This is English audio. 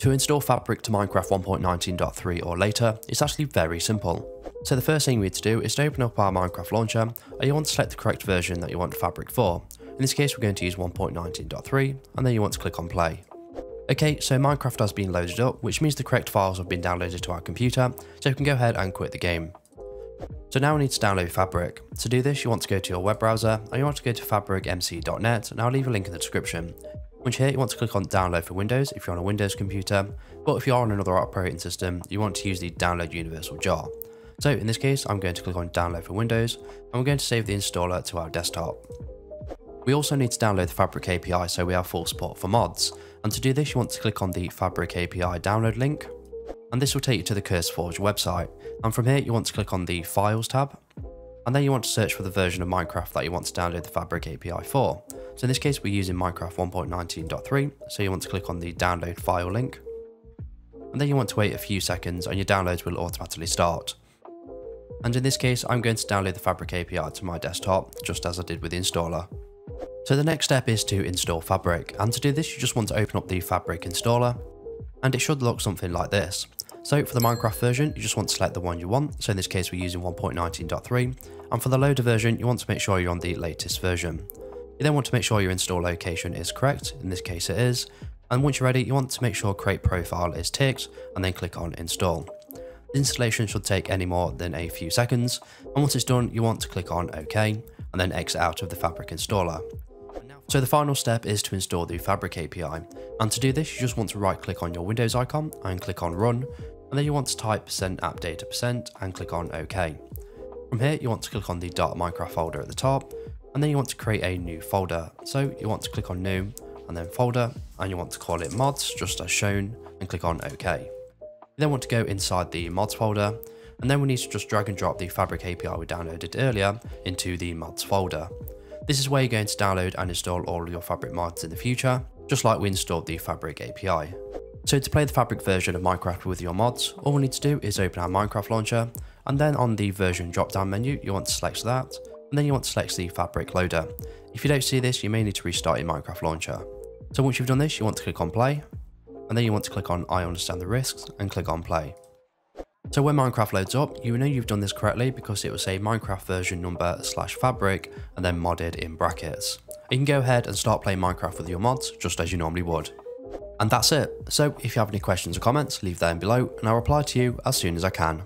To install Fabric to Minecraft 1.19.3 or later, it's actually very simple. So the first thing we need to do is to open up our Minecraft launcher, and you want to select the correct version that you want Fabric for. In this case, we're going to use 1.19.3, and then you want to click on play. Okay, so Minecraft has been loaded up, which means the correct files have been downloaded to our computer, so we can go ahead and quit the game. So now we need to download Fabric. To do this, you want to go to your web browser, and you want to go to fabricmc.net, and I'll leave a link in the description. Once here, you want to click on download for Windows if you're on a Windows computer, but if you're on another operating system, you want to use the download universal jar. So in this case, I'm going to click on download for Windows, and we're going to save the installer to our desktop. We also need to download the Fabric API so we have full support for mods, and to do this you want to click on the Fabric API download link, and this will take you to the CurseForge website, and from here you want to click on the Files tab, and then you want to search for the version of Minecraft that you want to download the Fabric API for. So in this case we're using Minecraft 1.19.3, so you want to click on the download file link, and then you want to wait a few seconds and your downloads will automatically start. And in this case, I'm going to download the Fabric API to my desktop, just as I did with the installer. So the next step is to install Fabric, and to do this you just want to open up the Fabric installer, and it should look something like this. So for the Minecraft version, you just want to select the one you want, so in this case we're using 1.19.3, and for the loader version, you want to make sure you're on the latest version. You then want to make sure your install location is correct, in this case it is, and once you're ready, you want to make sure create profile is ticked, and then click on install. The installation should take any more than a few seconds, and once it's done, you want to click on OK, and then exit out of the Fabric installer. So the final step is to install the Fabric API, and to do this, you just want to right click on your Windows icon and click on Run, and then you want to type percent app data percent and click on OK. From here, you want to click on the .minecraft folder at the top, and then you want to create a new folder. So you want to click on New, and then Folder, and you want to call it Mods, just as shown, and click on OK. You then want to go inside the mods folder, and then we need to just drag and drop the Fabric API we downloaded earlier into the mods folder. This is where you're going to download and install all of your Fabric mods in the future, just like we installed the Fabric API. So to play the Fabric version of Minecraft with your mods, all we need to do is open our Minecraft launcher, and then on the version drop down menu, you want to select that, and then you want to select the Fabric loader. If you don't see this, you may need to restart your Minecraft launcher. So once you've done this, you want to click on play, and then you want to click on I understand the risks and click on play. So when Minecraft loads up, you know you've done this correctly because it will say Minecraft version number slash fabric and then modded in brackets. You can go ahead and start playing Minecraft with your mods just as you normally would. And that's it. So if you have any questions or comments, leave them below and I'll reply to you as soon as I can.